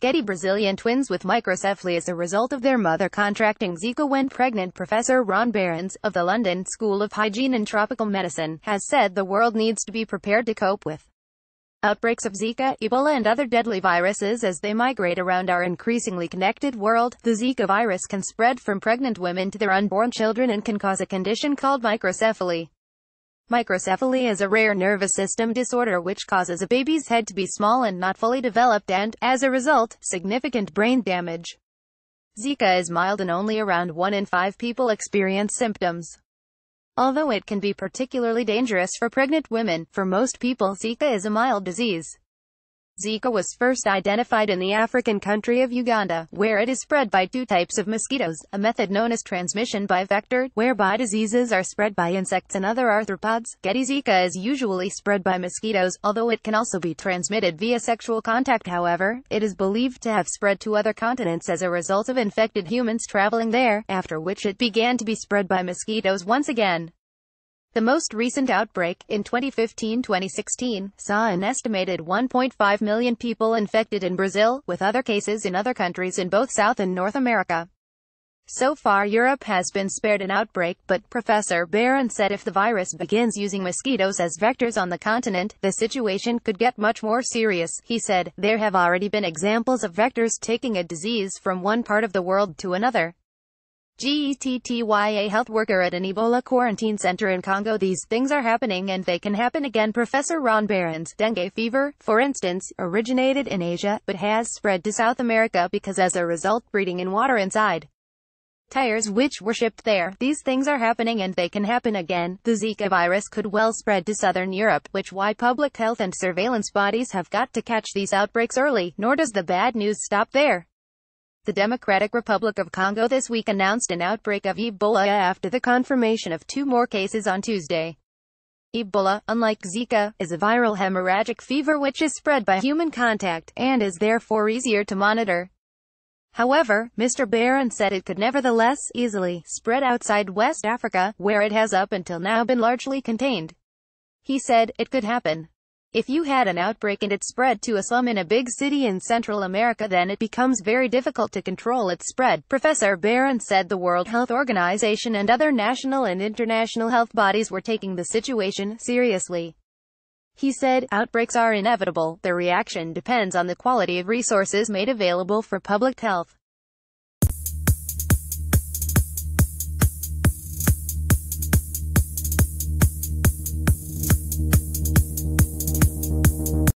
Getty Brazilian twins with microcephaly as a result of their mother contracting Zika when pregnant. Professor Ron Behrens, of the London School of Hygiene and Tropical Medicine, has said the world needs to be prepared to cope with outbreaks of Zika, Ebola and other deadly viruses as they migrate around our increasingly connected world. The Zika virus can spread from pregnant women to their unborn children and can cause a condition called microcephaly. Microcephaly is a rare nervous system disorder which causes a baby's head to be small and not fully developed and, as a result, significant brain damage. Zika is mild and only around 1 in 5 people experience symptoms. Although it can be particularly dangerous for pregnant women, for most people Zika is a mild disease. Zika was first identified in the African country of Uganda, where it is spread by two types of mosquitoes, a method known as transmission by vector, whereby diseases are spread by insects and other arthropods. Getty Zika is usually spread by mosquitoes, although it can also be transmitted via sexual contact however, it is believed to have spread to other continents as a result of infected humans traveling there, after which it began to be spread by mosquitoes once again. The most recent outbreak, in 2015-2016, saw an estimated 1.5 million people infected in Brazil, with other cases in other countries in both South and North America. So far Europe has been spared an outbreak, but Professor Behrens said if the virus begins using mosquitoes as vectors on the continent, the situation could get much more serious. He said, there have already been examples of vectors taking a disease from one part of the world to another. GETTYA health worker at an Ebola quarantine center in Congo These things are happening and they can happen again Professor Ron Behrens, dengue fever, for instance, originated in Asia, but has spread to South America because as a result breeding in water inside tires which were shipped there. These things are happening and they can happen again. The Zika virus could well spread to southern Europe, which why public health and surveillance bodies have got to catch these outbreaks early, nor does the bad news stop there. The Democratic Republic of Congo this week announced an outbreak of Ebola after the confirmation of two more cases on Tuesday. Ebola, unlike Zika, is a viral hemorrhagic fever which is spread by human contact, and is therefore easier to monitor. However, Mr. Behrens said it could nevertheless easily spread outside West Africa, where it has up until now been largely contained. He said, it could happen. If you had an outbreak and it spread to a slum in a big city in Central America then it becomes very difficult to control its spread. Professor Behrens said the World Health Organization and other national and international health bodies were taking the situation seriously. He said, outbreaks are inevitable, the reaction depends on the quality of resources made available for public health.